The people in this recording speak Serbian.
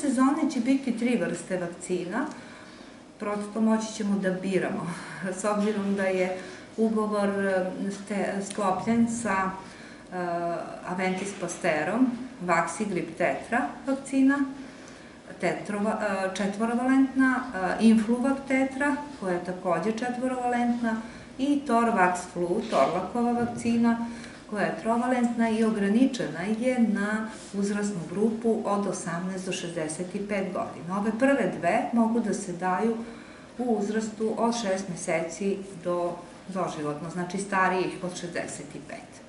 sezoni će biti tri vrste vakcina, prosto moći ćemo da biramo, s obzirom da je ugovor ste, sklopljen sa uh, Aventis Pasterom, Vaxigrip Tetra vakcina, tetrova, četvorovalentna, Influvac tetra, koja je takođe četvorovalentna, i Torvax flu, Torlakova vakcina, koja je trovalentna i ograničena je na uzrasnu grupu od 18 do 65 godina. Ove prve dve mogu da se daju u uzrastu od 6 meseci do doživotno, znači starijih od 65.